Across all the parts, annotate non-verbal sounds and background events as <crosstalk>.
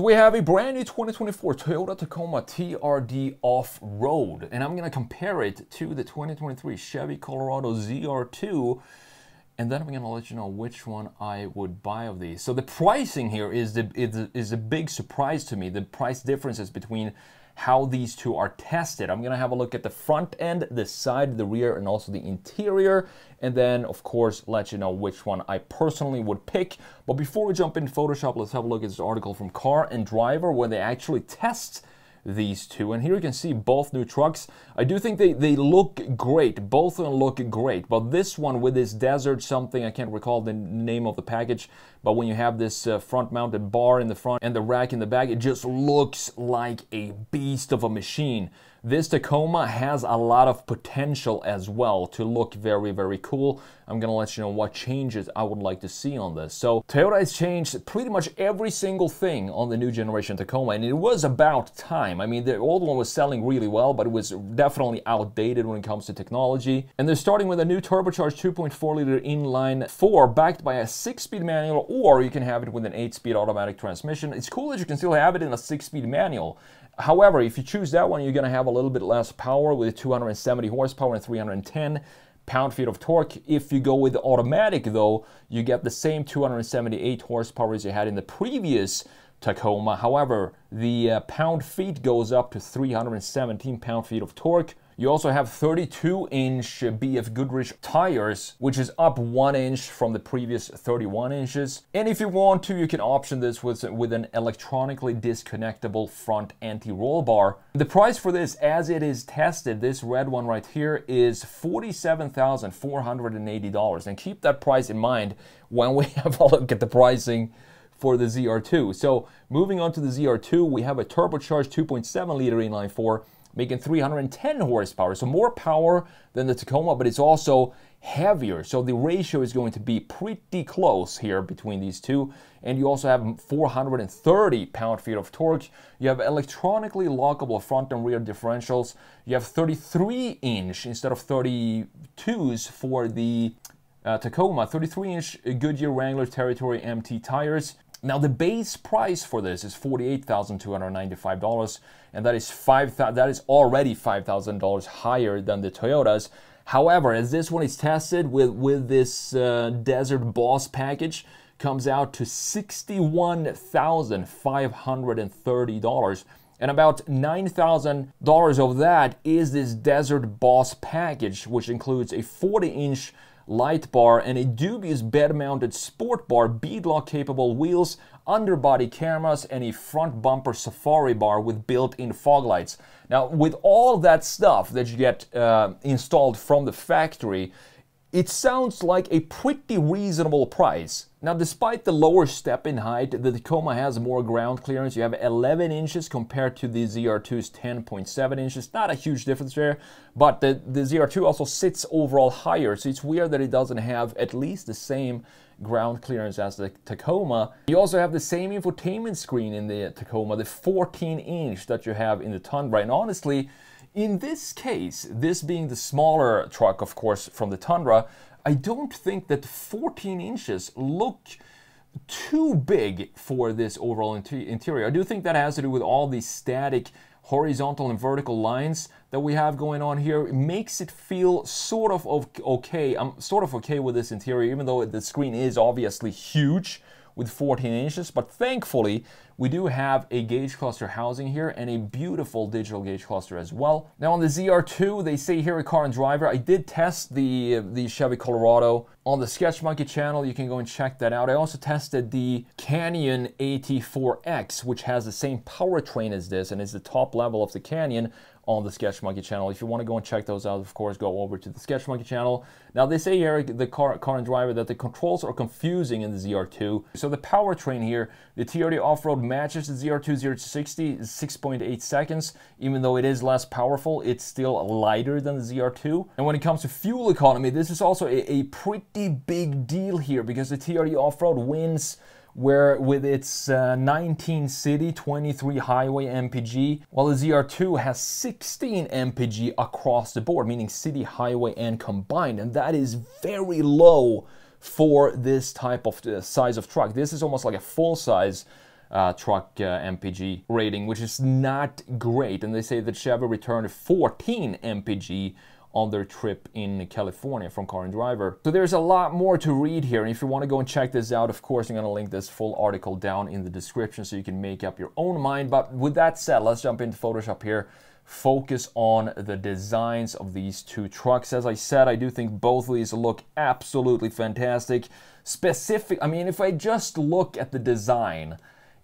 So we have a brand new 2024 Toyota Tacoma TRD Off-Road, and I'm gonna compare it to the 2023 Chevy Colorado ZR2, and then I'm gonna let you know which one I would buy of these. So the pricing here is the is, is a big surprise to me. The price differences between how these two are tested. I'm gonna have a look at the front end, the side, the rear, and also the interior, and then of course let you know which one I personally would pick. But before we jump into Photoshop, let's have a look at this article from Car and Driver where they actually test these two. And here you can see both new trucks. I do think they, they look great. Both of them look great. But this one with this desert something, I can't recall the name of the package, but when you have this uh, front mounted bar in the front and the rack in the back, it just looks like a beast of a machine. This Tacoma has a lot of potential as well to look very, very cool. I'm gonna let you know what changes I would like to see on this. So Toyota has changed pretty much every single thing on the new generation Tacoma, and it was about time. I mean, the old one was selling really well, but it was definitely outdated when it comes to technology. And they're starting with a new turbocharged 2.4 liter inline four backed by a six-speed manual, or you can have it with an eight-speed automatic transmission. It's cool that you can still have it in a six-speed manual. However, if you choose that one, you're going to have a little bit less power with 270 horsepower and 310 pound-feet of torque. If you go with the automatic, though, you get the same 278 horsepower as you had in the previous Tacoma. However, the uh, pound-feet goes up to 317 pound-feet of torque. You also have 32 inch BF Goodrich tires, which is up one inch from the previous 31 inches. And if you want to, you can option this with, with an electronically disconnectable front anti-roll bar. The price for this, as it is tested, this red one right here is $47,480. And keep that price in mind when we <laughs> have a look at the pricing for the ZR2. So moving on to the ZR2, we have a turbocharged 2.7 liter inline 4 making 310 horsepower. So more power than the Tacoma, but it's also heavier. So the ratio is going to be pretty close here between these two. And you also have 430 pound-feet of torque. You have electronically lockable front and rear differentials. You have 33 inch instead of 32s for the uh, Tacoma, 33 inch Goodyear Wrangler Territory MT tires. Now the base price for this is $48,295 and that is five that is already $5,000 higher than the Toyotas. However, as this one is tested with with this uh, Desert Boss package comes out to $61,530 and about $9,000 of that is this Desert Boss package which includes a 40 inch light bar, and a dubious bed-mounted sport bar, beadlock capable wheels, underbody cameras, and a front bumper safari bar with built-in fog lights. Now, with all that stuff that you get uh, installed from the factory, it sounds like a pretty reasonable price. Now, despite the lower step in height, the Tacoma has more ground clearance. You have 11 inches compared to the ZR2's 10.7 inches. Not a huge difference there, but the, the ZR2 also sits overall higher, so it's weird that it doesn't have at least the same ground clearance as the Tacoma. You also have the same infotainment screen in the Tacoma, the 14 inch that you have in the Tundra. And honestly, in this case, this being the smaller truck, of course, from the Tundra, I don't think that 14 inches look too big for this overall interior. I do think that has to do with all these static horizontal and vertical lines that we have going on here. It makes it feel sort of okay. I'm sort of okay with this interior, even though the screen is obviously huge with 14 inches, but thankfully we do have a gauge cluster housing here and a beautiful digital gauge cluster as well. Now on the ZR2, they say here at Car and Driver, I did test the, the Chevy Colorado on the Sketch Monkey channel. You can go and check that out. I also tested the Canyon AT4X, which has the same powertrain as this and is the top level of the Canyon on the Sketch Monkey channel. If you want to go and check those out, of course, go over to the Sketch Monkey channel. Now, they say here, the car, car and driver, that the controls are confusing in the ZR2. So the powertrain here, the TRD off-road matches the ZR2 0 to 60, 6.8 seconds. Even though it is less powerful, it's still lighter than the ZR2. And when it comes to fuel economy, this is also a, a pretty big deal here because the TRD off-road wins where with its uh, 19 city, 23 highway MPG, while the ZR2 has 16 MPG across the board, meaning city, highway, and combined, and that is very low for this type of uh, size of truck. This is almost like a full-size uh, truck uh, MPG rating, which is not great. And they say that Chevy returned 14 MPG on their trip in California from Car and Driver. So there's a lot more to read here. And if you want to go and check this out, of course, I'm going to link this full article down in the description so you can make up your own mind. But with that said, let's jump into Photoshop here. Focus on the designs of these two trucks. As I said, I do think both of these look absolutely fantastic. Specific, I mean, if I just look at the design,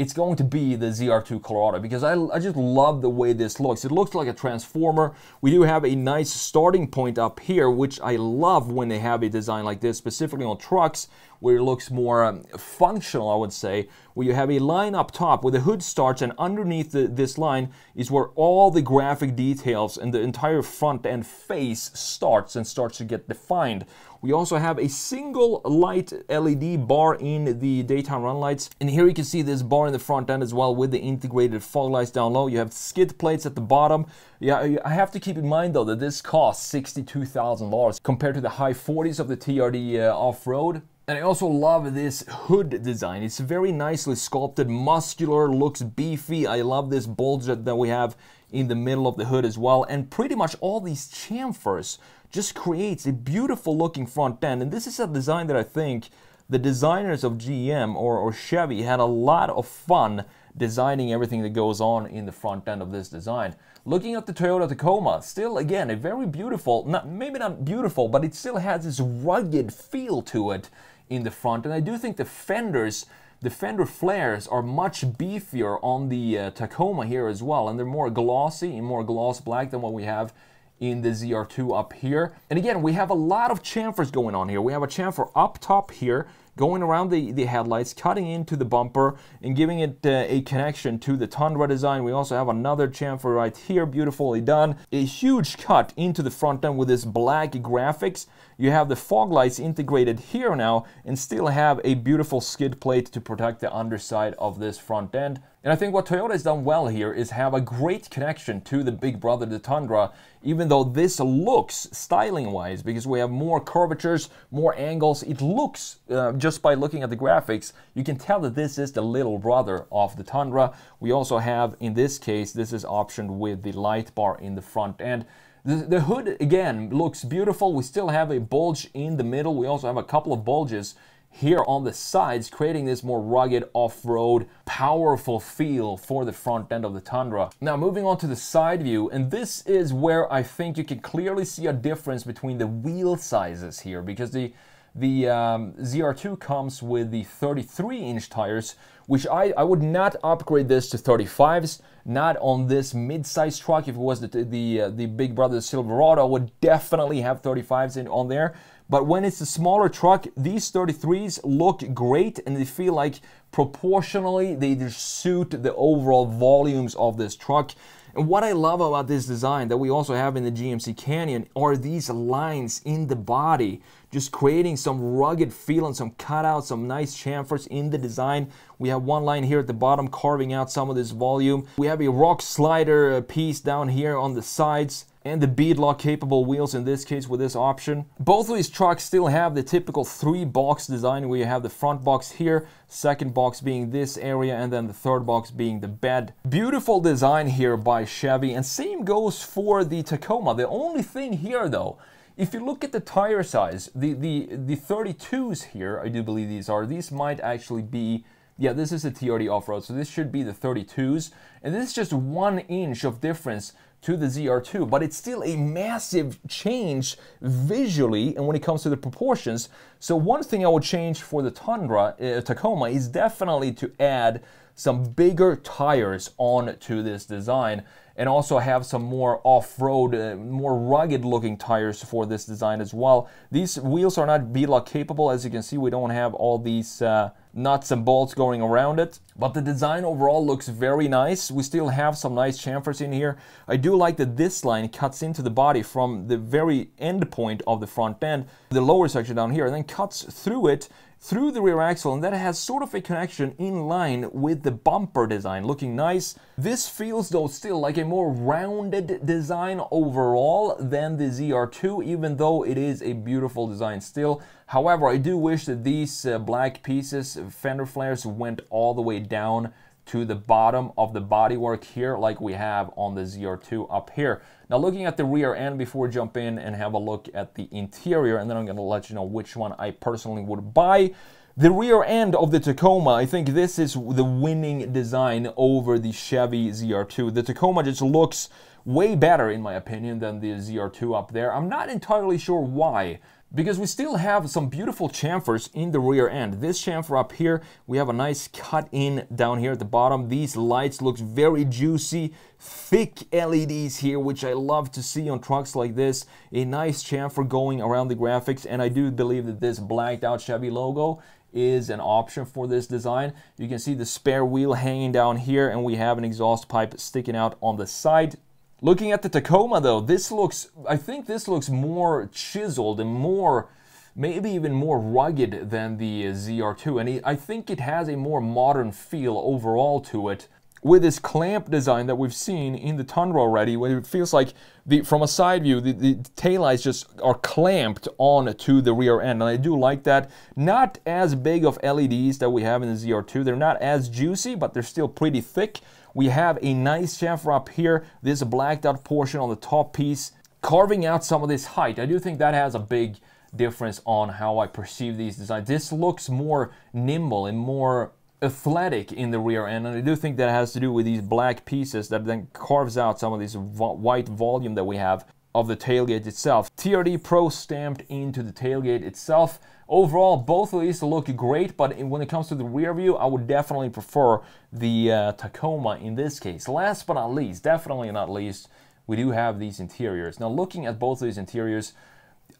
it's going to be the ZR2 Colorado because I, I just love the way this looks. It looks like a transformer. We do have a nice starting point up here, which I love when they have a design like this, specifically on trucks, where it looks more um, functional, I would say, where you have a line up top where the hood starts and underneath the, this line is where all the graphic details and the entire front end face starts and starts to get defined. We also have a single light LED bar in the daytime run lights. And here you can see this bar in the front end as well with the integrated fog lights down low. You have skid plates at the bottom. Yeah, I have to keep in mind though that this costs $62,000 compared to the high 40s of the TRD uh, off-road. And I also love this hood design. It's very nicely sculpted, muscular, looks beefy. I love this bulge that we have in the middle of the hood as well. And pretty much all these chamfers just creates a beautiful looking front end. And this is a design that I think the designers of GM or, or Chevy had a lot of fun designing everything that goes on in the front end of this design. Looking at the Toyota Tacoma, still again a very beautiful, not maybe not beautiful, but it still has this rugged feel to it in the front. And I do think the fenders, the fender flares are much beefier on the uh, Tacoma here as well. And they're more glossy and more gloss black than what we have in the ZR2 up here. And again, we have a lot of chamfers going on here. We have a chamfer up top here going around the, the headlights, cutting into the bumper, and giving it uh, a connection to the Tundra design. We also have another chamfer right here, beautifully done. A huge cut into the front end with this black graphics. You have the fog lights integrated here now, and still have a beautiful skid plate to protect the underside of this front end. And I think what Toyota has done well here is have a great connection to the big brother, the Tundra, even though this looks styling-wise, because we have more curvatures, more angles, it looks, uh, just by looking at the graphics, you can tell that this is the little brother of the Tundra. We also have, in this case, this is optioned with the light bar in the front end. The, the hood, again, looks beautiful. We still have a bulge in the middle. We also have a couple of bulges here on the sides, creating this more rugged off-road, powerful feel for the front end of the Tundra. Now moving on to the side view, and this is where I think you can clearly see a difference between the wheel sizes here, because the the um, ZR2 comes with the 33 inch tires, which I, I would not upgrade this to 35s, not on this mid-size truck. If it was the the, uh, the Big Brother Silverado, I would definitely have 35s in on there. But when it's a smaller truck, these 33s look great and they feel like proportionally they just suit the overall volumes of this truck. And what I love about this design that we also have in the GMC Canyon are these lines in the body, just creating some rugged feel and some cutouts, some nice chamfers in the design. We have one line here at the bottom carving out some of this volume. We have a rock slider uh, piece down here on the sides and the beadlock capable wheels in this case with this option. Both of these trucks still have the typical three box design where you have the front box here, second box being this area, and then the third box being the bed. Beautiful design here by Chevy, and same goes for the Tacoma. The only thing here though, if you look at the tire size, the, the, the 32s here, I do believe these are, these might actually be yeah, this is a TRD off-road, so this should be the 32s. And this is just one inch of difference to the ZR2, but it's still a massive change visually and when it comes to the proportions. So one thing I would change for the Tundra, uh, Tacoma, is definitely to add some bigger tires onto this design and also have some more off-road, uh, more rugged looking tires for this design as well. These wheels are not beadlock capable. As you can see, we don't have all these uh, nuts and bolts going around it. But the design overall looks very nice. We still have some nice chamfers in here. I do like that this line cuts into the body from the very end point of the front end, the lower section down here, and then cuts through it through the rear axle and that has sort of a connection in line with the bumper design looking nice. This feels though still like a more rounded design overall than the ZR2 even though it is a beautiful design still. However, I do wish that these uh, black pieces, fender flares, went all the way down to the bottom of the bodywork here like we have on the ZR2 up here. Now looking at the rear end before we jump in and have a look at the interior and then I'm going to let you know which one I personally would buy. The rear end of the Tacoma, I think this is the winning design over the Chevy ZR2. The Tacoma just looks way better in my opinion than the ZR2 up there. I'm not entirely sure why because we still have some beautiful chamfers in the rear end. This chamfer up here, we have a nice cut in down here at the bottom. These lights looks very juicy, thick LEDs here, which I love to see on trucks like this. A nice chamfer going around the graphics, and I do believe that this blacked out Chevy logo is an option for this design. You can see the spare wheel hanging down here, and we have an exhaust pipe sticking out on the side. Looking at the Tacoma though, this looks, I think this looks more chiseled and more, maybe even more rugged than the uh, ZR2. And I think it has a more modern feel overall to it with this clamp design that we've seen in the Tundra already, where it feels like the, from a side view, the, the taillights just are clamped on to the rear end. And I do like that. Not as big of LEDs that we have in the ZR2. They're not as juicy, but they're still pretty thick. We have a nice chamfer up here, this blacked out portion on the top piece, carving out some of this height. I do think that has a big difference on how I perceive these designs. This looks more nimble and more athletic in the rear end and I do think that has to do with these black pieces that then carves out some of this white volume that we have of the tailgate itself. TRD Pro stamped into the tailgate itself. Overall, both of these look great, but when it comes to the rear view, I would definitely prefer the uh, Tacoma in this case. Last but not least, definitely not least, we do have these interiors. Now looking at both of these interiors,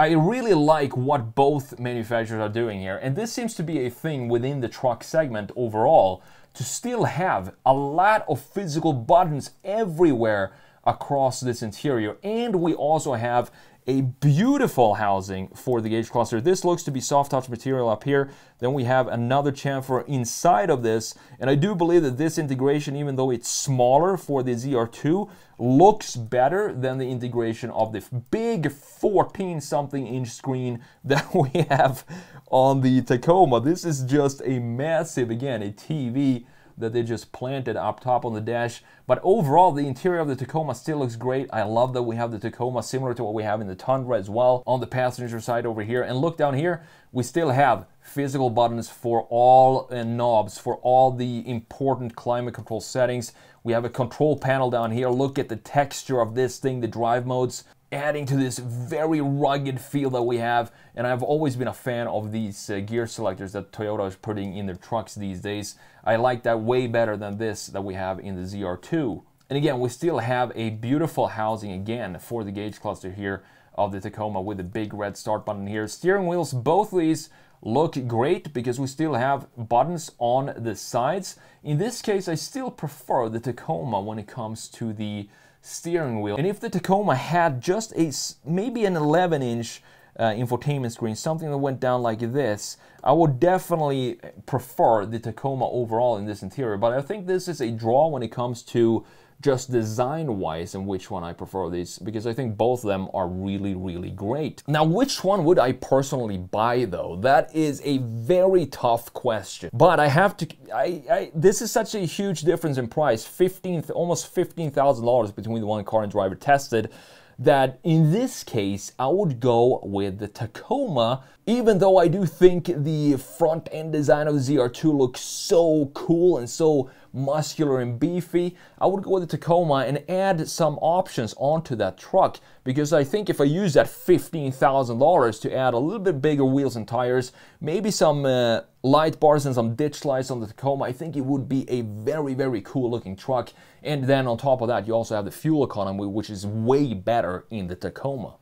I really like what both manufacturers are doing here, and this seems to be a thing within the truck segment overall, to still have a lot of physical buttons everywhere across this interior. And we also have a beautiful housing for the gauge cluster. This looks to be soft touch material up here. Then we have another chamfer inside of this. And I do believe that this integration, even though it's smaller for the ZR2, looks better than the integration of the big 14 something inch screen <laughs> that we have on the Tacoma. This is just a massive, again, a TV that they just planted up top on the dash. But overall, the interior of the Tacoma still looks great. I love that we have the Tacoma similar to what we have in the Tundra as well on the passenger side over here. And look down here, we still have physical buttons for all uh, knobs, for all the important climate control settings. We have a control panel down here. Look at the texture of this thing, the drive modes adding to this very rugged feel that we have. And I've always been a fan of these uh, gear selectors that Toyota is putting in their trucks these days. I like that way better than this that we have in the ZR2. And again, we still have a beautiful housing again for the gauge cluster here of the Tacoma with the big red start button here. Steering wheels, both these look great because we still have buttons on the sides. In this case, I still prefer the Tacoma when it comes to the steering wheel. And if the Tacoma had just a maybe an 11 inch uh, infotainment screen, something that went down like this, I would definitely prefer the Tacoma overall in this interior. But I think this is a draw when it comes to just design wise and which one I prefer these because I think both of them are really really great. Now which one would I personally buy though? That is a very tough question. But I have to I, I this is such a huge difference in price 15 almost $15,000 between the one car and driver tested that in this case I would go with the Tacoma even though I do think the front end design of the ZR2 looks so cool and so muscular and beefy, I would go with the Tacoma and add some options onto that truck because I think if I use that $15,000 to add a little bit bigger wheels and tires, maybe some uh, light bars and some ditch lights on the Tacoma, I think it would be a very, very cool looking truck. And then on top of that, you also have the fuel economy, which is way better in the Tacoma.